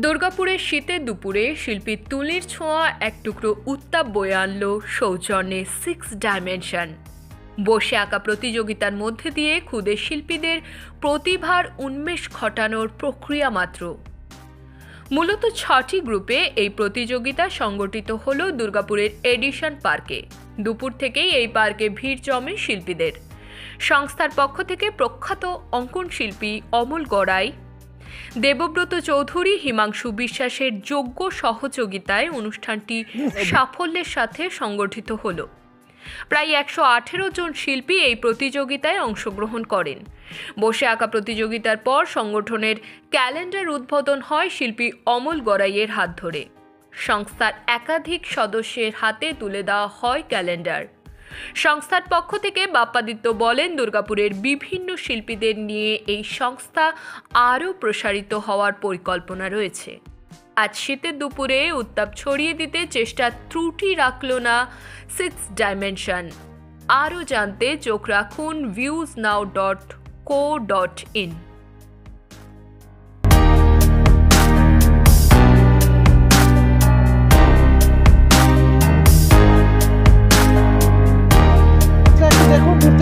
দুর্গাপুরের শীতের দুপুরে শিল্পী তুলির ছোঁয়া এক টুকরো উত্তাপ বয়ে আনলো সৌজন্যে সিক্স ডাইমেনশন বসে আঁকা প্রতিযোগিতার মধ্যে দিয়ে ক্ষুদে শিল্পীদের প্রতিভার উন্মেষ ঘটানোর প্রক্রিয়া মাত্র। মূলত ছটি গ্রুপে এই প্রতিযোগিতা সংগঠিত হল দুর্গাপুরের এডিশন পার্কে। দুপুর থেকেই এই পার্কে ভিড় জমে শিল্পীদের। সংস্থার পক্ষ থেকে প্রখ্যাত অঙ্কন শিল্পী অমল গড়াই দেবব্রত চৌধুরী হিমাংশু বিশ্বাসের যোগ্য সহযোগিতায় অনুষ্ঠানটি সাফল্যের সাথে সংগঠিত হলো। প্রায় একশো আঠেরো জন শিল্পী এই প্রতিযোগিতায় অংশগ্রহণ করেন। বসে আঁকা প্রতিযোগিতার পর সংগঠনের ক্যালেন্ডার উদ্বোধন হয় শিল্পী অমল গড়াইয়ের হাত ধরে। সংস্থার একাধিক সদস্যের হাতে তুলে দেওয়া হয় ক্যালেন্ডার। সংস্থার পক্ষ থেকে বাপ্পাদিত্য বলেন, দুর্গাপুরের বিভিন্ন শিল্পীদের নিয়ে এই সংস্থা আরও প্রসারিত হওয়ার পরিকল্পনা রয়েছে। আজ শীতের দুপুরে উত্তাপ ছড়িয়ে দিতে চেষ্টা ত্রুটি রাখল না সিক্স ডাইমেনশন আরও জানতে চোখ রাখুন Views Now dot co dot in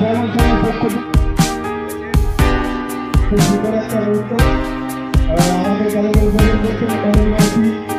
সংস্থার পক্ষ থেকে আমাদের কালেক্টর উপরে করছেন